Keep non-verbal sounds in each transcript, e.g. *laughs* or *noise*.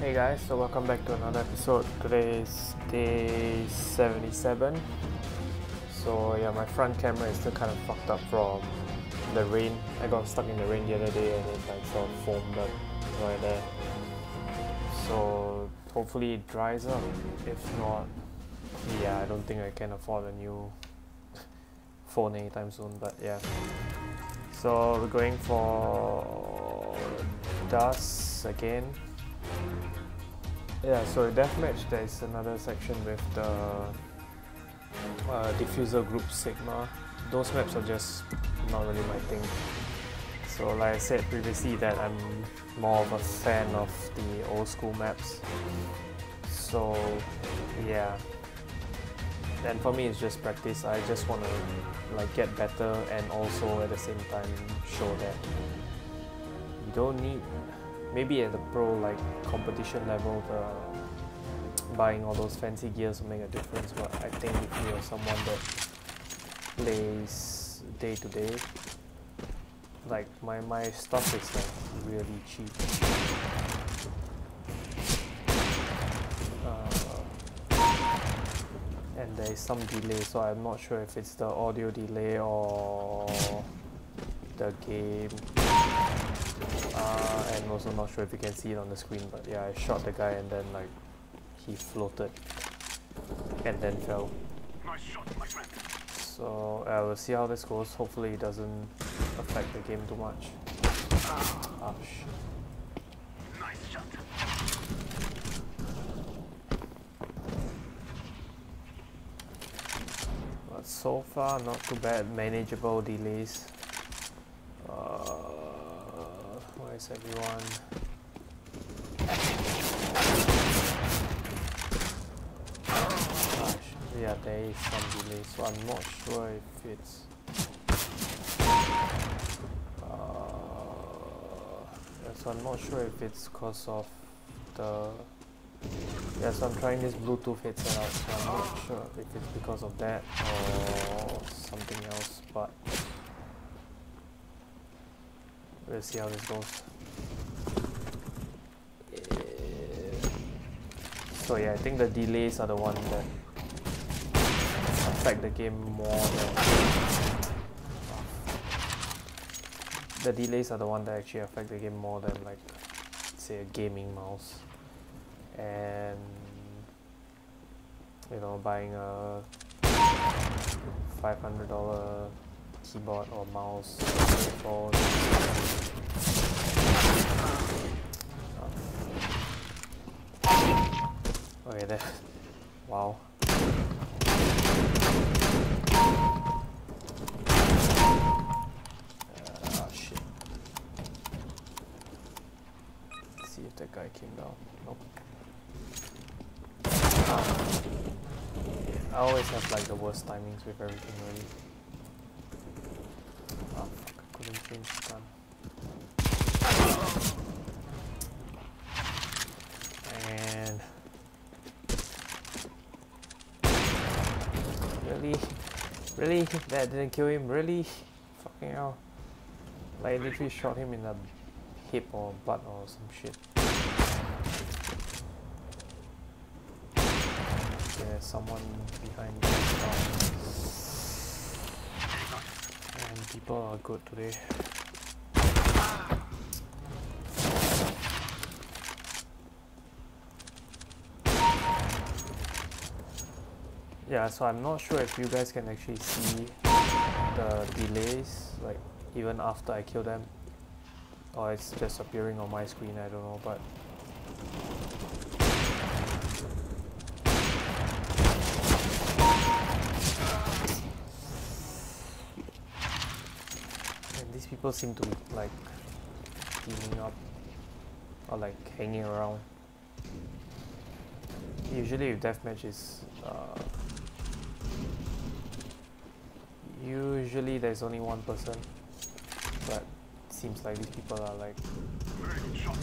Hey guys, so welcome back to another episode. Today is day 77. So yeah, my front camera is still kind of fucked up from the rain. I got stuck in the rain the other day and it like sort of foamed up right there. So hopefully it dries up. If not, yeah, I don't think I can afford a new *laughs* phone anytime soon, but yeah. So we're going for dust again. Yeah, so deathmatch there's another section with the uh, Defusal Group Sigma. Those maps are just not really my thing. So like I said previously that I'm more of a fan of the old school maps. So yeah. And for me it's just practice. I just wanna like get better and also at the same time show that you don't need maybe at the pro like competition level the buying all those fancy gears will make a difference but I think if you're someone that plays day to day like my, my stuff is like really cheap. Uh, and there is some delay so I'm not sure if it's the audio delay or the game. Uh, and also not sure if you can see it on the screen but yeah I shot the guy and then like he floated and then fell. Nice shot, my friend. so uh, we'll see how this goes. Hopefully it doesn't affect the game too much. Ah. Shit nice shot. But so far not too bad. Manageable delays Where's everyone? Gosh, yeah, there is some delay, so I'm not sure if it's. Uh, so I'm not sure if it's because of the. Yeah, so I'm trying this Bluetooth headset out, so I'm not sure if it's because of that or something else, but Let's see how this goes. Eh, so yeah, I think the delays are the one that affect the game more than the delays are the one that actually affect the game more than like say a gaming mouse and you know buying a $500 keyboard or mouse for Okay, there. Wow. Ah, see if that guy came down. Nope. I always have like the worst timings with everything really. Oh fuck, I couldn't change stun. And really, really, that didn't kill him, really, fucking hell. Like literally shot him in the hip or butt or some shit. There's someone behind me. And people are good today. Yeah, so I'm not sure if you guys can actually see the delays, like even after I kill them. Or it's just appearing on my screen, I don't know, but... these people seem to be like teaming up or like hanging around. Usually if deathmatch is uh, usually there's only one person but seems like these people are like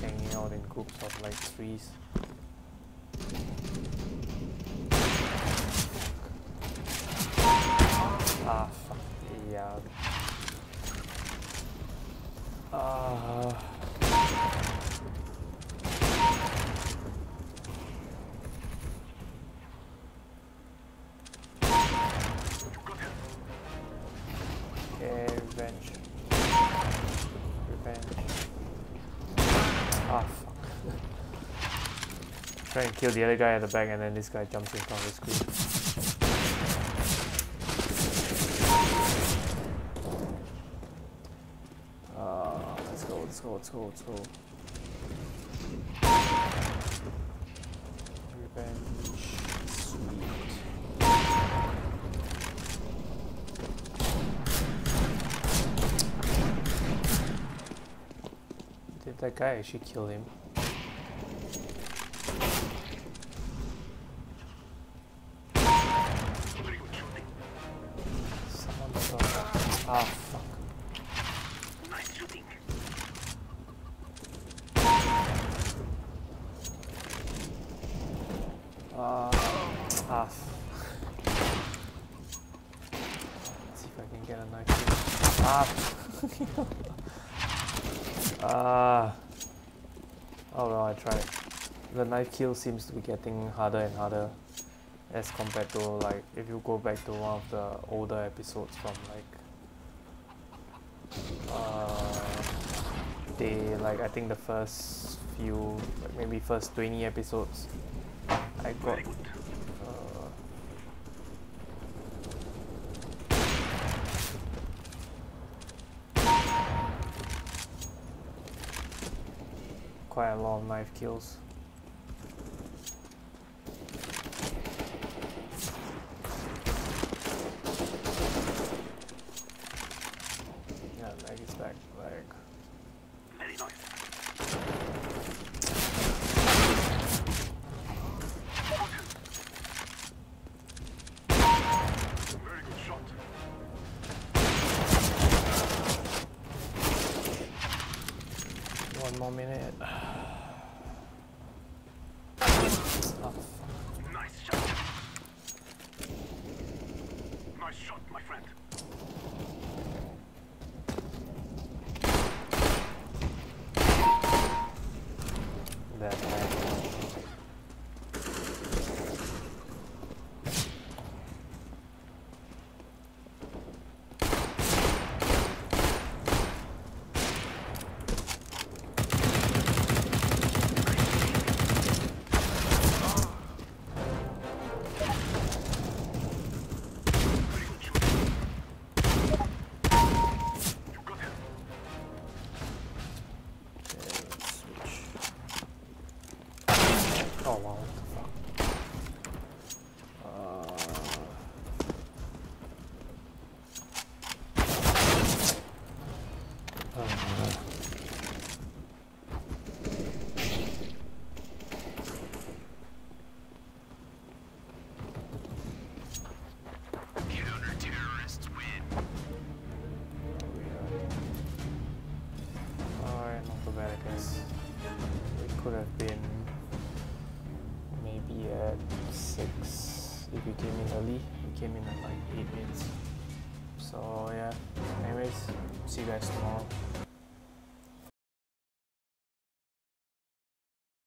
hanging out in groups of like threes ah fuck yeah uh... Revenge. Revenge. Ah, fuck. Try and kill the other guy at the back and then this guy jumps in front of the screen. Go. Revenge. Sweet. Did that guy actually kill him? Uh, ah. Let's see if I can get a knife. Ah. *laughs* Ah. oh well, I tried. The knife kill seems to be getting harder and harder as compared to like if you go back to one of the older episodes from like uh they like I think the first few like maybe first 20 episodes I got uh, quite a lot of knife kills. Could have been maybe at 6 if we came in early. We came in at like 8 minutes. So, yeah. Anyways, see you guys tomorrow.